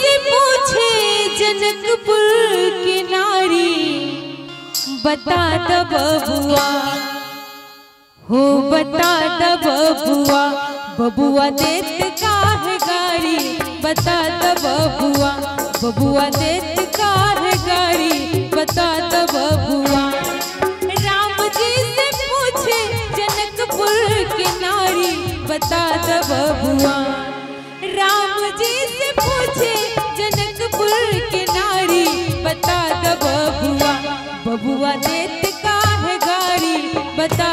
से पूछे जनकपुर की नारी, बता द बबुआ हो बता द बबुआ बबुआ देत काहे गारी, बता द बबुआ बबुआ देत काहे गारी, बता द बबुआ राम जी से पूछे जनकपुर की नारी, बता द बबुआ राम जी से पूछे, जनकपुर के नारी, बता दो बबुआ। बबुआ देत काहे गारी, बता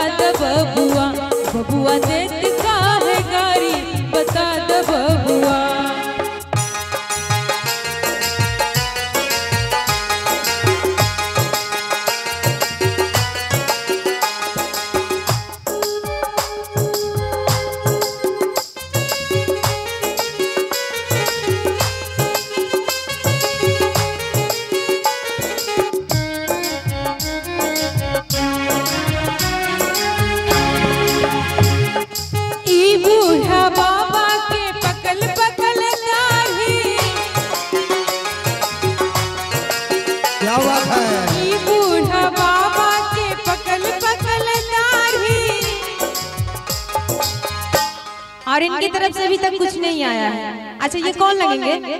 और इनकी तरफ़ से अभी तक कुछ नहीं आया है। अच्छा ये कौन लगेंगे?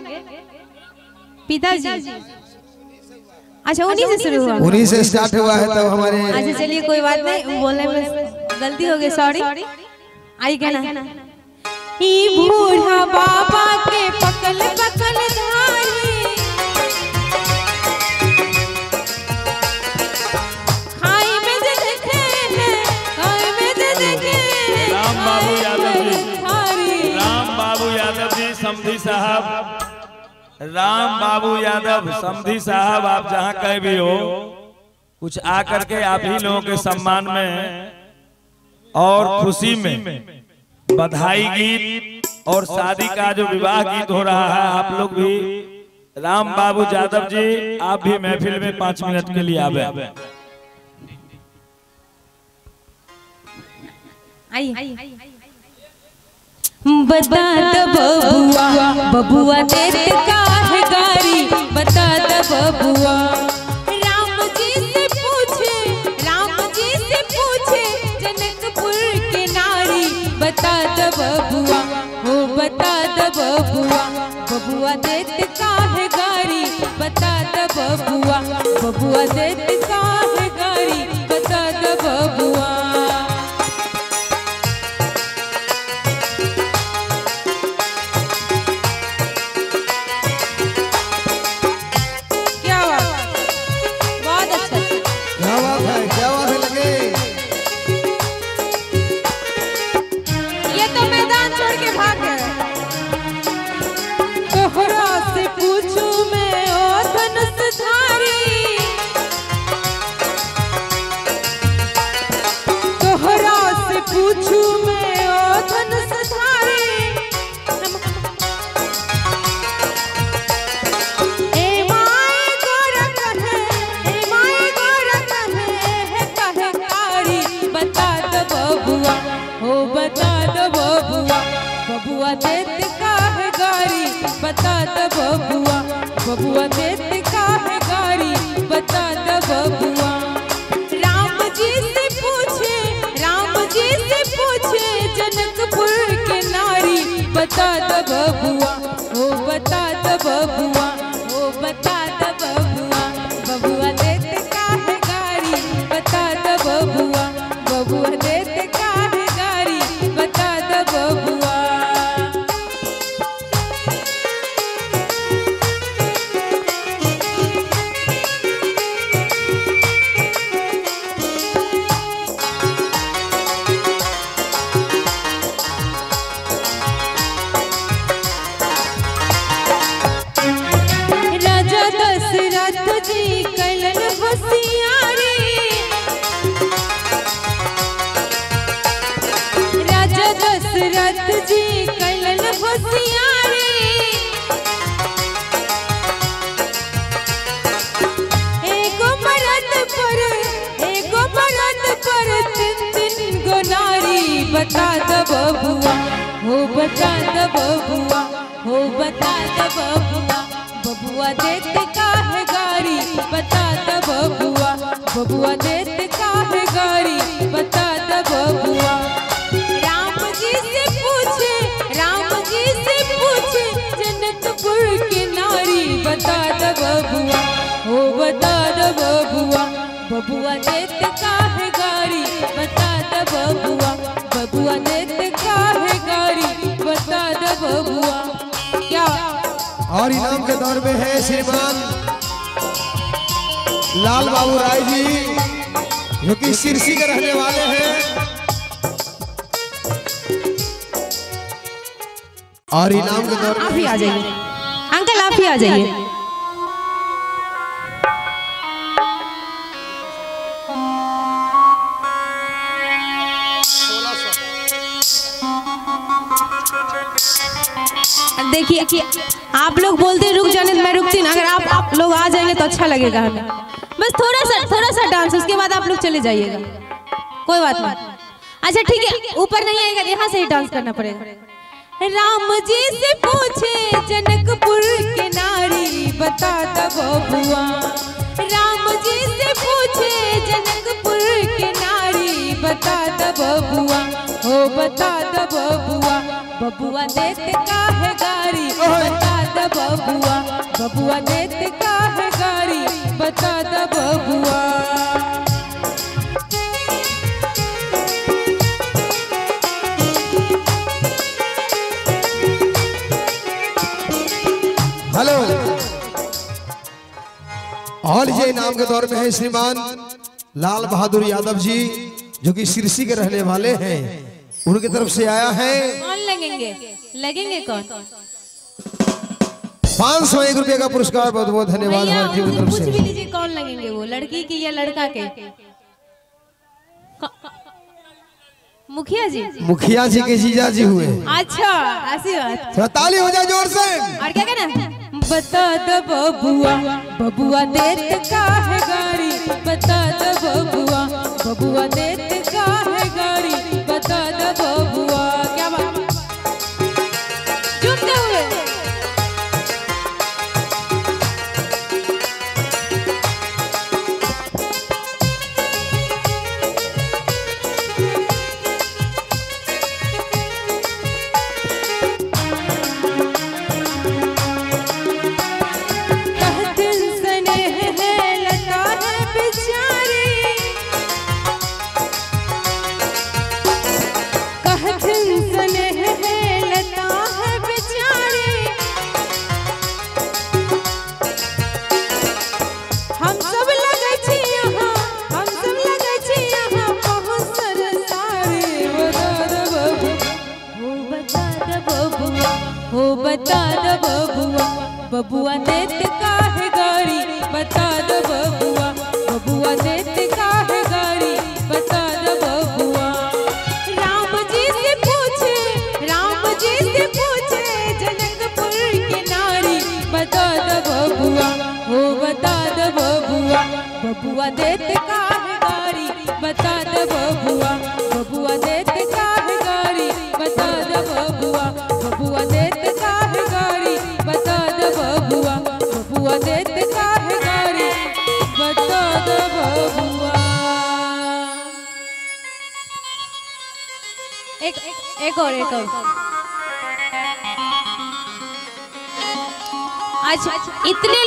पिताजी। अच्छा उन्हीं से शुरू हुआ। उन्हीं से स्टार्ट हुआ है तब हमारे अच्छा चलिए कोई बात नहीं बोलने में गलती हो गई सॉरी आई कहना। बूढ़ा बाबा यादव जी समधी साहब। राम बाबू यादव समधी साहब आप जहाँ कहीं भी हो कुछ आकर के आप ही लोगों के सम्मान में और खुशी में बधाई गीत और शादी का जो विवाह गीत हो रहा है आप लोग भी राम बाबू यादव जी आप भी महफिल में पाँच मिनट के लिए आवे। आई बता द बबुआ बबुआ तेरे काहे गारी बता द बबुआ। राम जी से पूछे, राम जी से पूछे, जनकपुर बता द बबुआ हो बता द बबुआ बबुआ देत काहे गारी बता द बबुआ बबुआ देत काहे गारी बता द बबुआ। हो बता दो बबुआ। बबुआ देत काहे गारी? बता दो बबुआ। बबुआ देत काहे गारी? बता दो बबुआ। राम जी से पूछे राम जी से पूछे, जनकपुर के नारी। बता दो बबुआ। हो बता दो बबुआ। हो बता दशरथ जी कैलन होशियारी राजा दशरथ जी एगो मरद पर एगो मरद पर तीन तीन गो नारी बता दो बबुआ, हो बता दो बबुआ, हो बता दो बबुआ। बबुआ देते काहे गरी बता द बबुआ राम जी से पूछे राम जी से पूछे, जनकपुर के नारी, बता द बबुआ हो बता द बबुआ बबुआ देते काहे गरी बता द बबुआ बबुआ देते काहे गरी बता द बबुआ क्या? और इनाम के दौर में है श्रीमान। लाल बाबू राय जी, जो कि सिरसी के रहने वाले हैं। और इनाम के दौर आप ही आ जाइए। अंकल, आप ही आ जाइए। देखिए, आप लोग बोलते रुक जाने मैं रुकती ना। अगर आप आप लोग आ जाएँगे तो अच्छा लगेगा हमें। बस थोड़ा सा थोड़ा सा डांस उसके बाद आप लोग चले जाइएगा। कोई बात नहीं। अच्छा ठीक है, ऊपर नहीं आएगा, यहाँ से ही डांस करना पड़ेगा। राम जी से पूछे, जनकपुर के नारी, बता दो बबुआ राम जी से पूछे, जनकपुर के नारी, बता दो बबुआ हो, बता दो बबुआ बबुआ देत काहे गारी, बता दो बबुआ बबुआ देत काहे गारी, बता दो और ये इनाम के दौर में है श्रीमान लाल बहादुर यादव जी जो कि सिरसी के रहने वाले हैं। उनकी तरफ़ से आया है। कौन लगेंगे? लगेंगे कौन? पाँच सौ एक रुपये का पुरस्कार बहुत बहुत धन्यवाद भैया हमारी टीम की उनको तरफ़ पूछ भी लीजिए कौन लगेंगे वो लड़की की या लड़का के? मुखिया जी। मुखिया जी के जीजा जी हुए। अच्छा ऐसी बात। ताली हो जाए ज़ोर से। और क्या कहना? बता दो बबुआ बबुआ देत काहे गाड़ी? बता दो बबुआ बबुआ देत बबुआ, हो बता दो बबुआ बबुआ देत काहे गारी? बता दो बबुआ बबुआ देत काहे गारी? बता दो बबुआ। राम जी से पूछे राम जी से पूछे, जनकपुर के नारी, बता दो बबुआ, हो बता दो बबुआ बबुआ देत काहे गारी? बता दो बबुआ। एक और एक और। आज इतने